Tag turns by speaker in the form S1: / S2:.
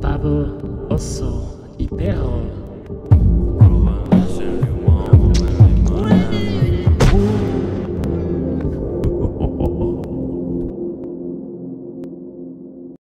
S1: Pablo oso e perro.